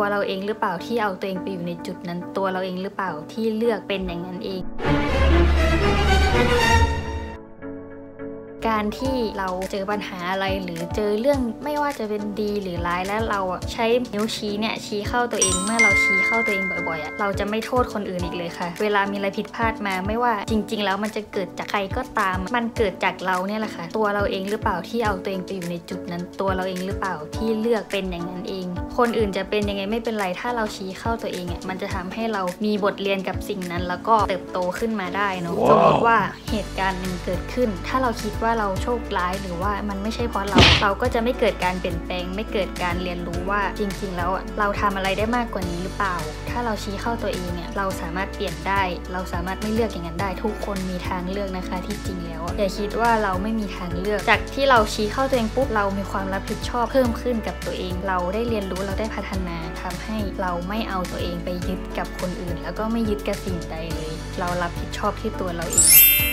ตัวเราเองหรือเปล่าที่เอาตัวเองไปอยู่ในจุดนั้น ตัวเราเองหรือเปล่าที่เลือกเป็นอย่างนั้นเอง การที่เราเจอปัญหาอะไรหรือเจอเรื่องไม่ว่าจะเป็นดีหรือร้ายแล้วเราอะใช้นิ้วชี้เนี่ยชี้เข้าตัวเองเมื่อเราชี้เข้าตัวเองบ่อยๆอะเราจะไม่โทษคนอื่นอีกเลยค่ะ เวลามีอะไรผิดพลาดมาไม่ว่าจริง ๆ แล้วมันจะเกิดจากใครก็ตาม มันเกิดจากเราเนี่ยแหละค่ะ ตัวเราเองหรือเปล่าที่เอาตัวเองไปอยู่ในจุดนั้น ตัวเราเองหรือเปล่าที่เลือกเป็นอย่างนั้นเอง คนอื่นจะเป็นยังไงไม่เป็นไรถ้าเราชี้เข้าตัวเองอะมันจะทำให้เรามีบทเรียนกับสิ่งนั้น แล้วก็เติบโตขึ้นมาได้เนาะสมมติว่าเหตุการณ์หนึ่งเกิดขึ้น ถ้าเราคิดว่าเราราโชคร้ายหรือว่ามันไม่ใช่เพราะเรา เราก็จะไม่เกิดการเปลี่ยนแปลง ไม่เกิดการเรียนรู้ว่าจริง ๆ แล้วอะเราทำอะไรได้มากกว่านี้หรือเปล่า ถ้าเราชี้เข้าตัวเองเนี่ยเราสามารถเปลี่ยนได้ เราสามารถไม่เลือกอย่างนั้นได้ ทุกคนมีทางเลือกนะคะ ที่จริงแล้วอย่าคิดว่าเราไม่มีทางเลือก จากที่เราชี้เข้าตัวเองปุ๊บเรามีความรับผิดชอบเพิ่มขึ้นกับตัวเอง เราได้เรียนรู้เราได้พัฒนาทำให้เราไม่เอาตัวเองไปยึดกับคนอื่น แล้วก็ไม่ยึดกับสิ่งใดเลย เรารับผิดชอบที่ตัวเราเอง